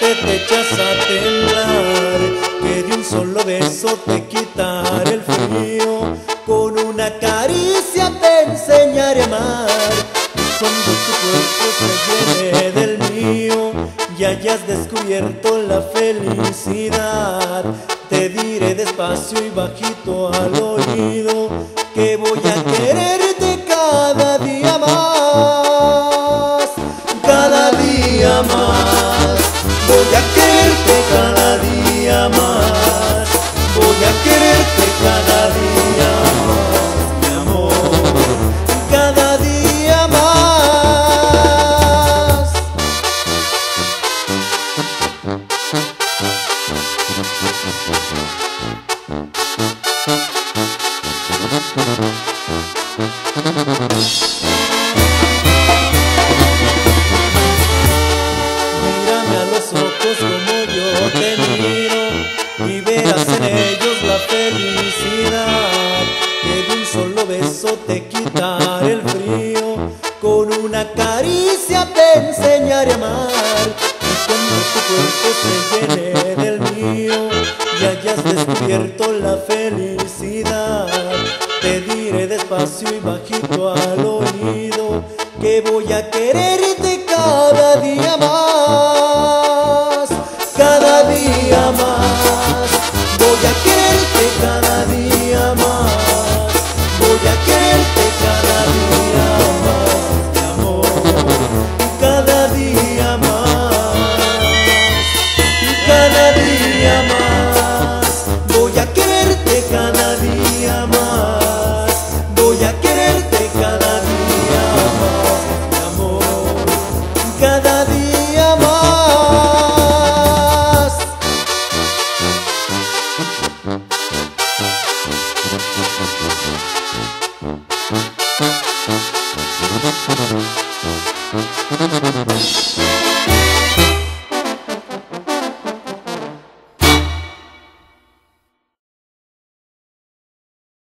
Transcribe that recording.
te echas a temblar Que de un solo beso te quitaré el frío enseñaré cuando tu cuerpo se llene del mío Y hayas descubierto la felicidad Te diré despacio y bajito al oído Que voy a quererte cada día más Cada día más. Voy a quererte cada día más Voy a quererte cada día Mírame a los ojos como yo te miro y verás en ellos la felicidad. Que de un solo beso te quitaré el frío. Con una caricia te enseñaré a amar. Y cuando tu cuerpo se llene del mío y hayas descubierto la felicidad te diré despacio y bajito al oído que voy a quererte cada día más, cada día más. Voy a quererte cada día más, voy a quererte cada día más, mi amor, cada día más, cada día más. Voy a quererte cada día más, voy a quererte cada día más, mi amor, cada día más.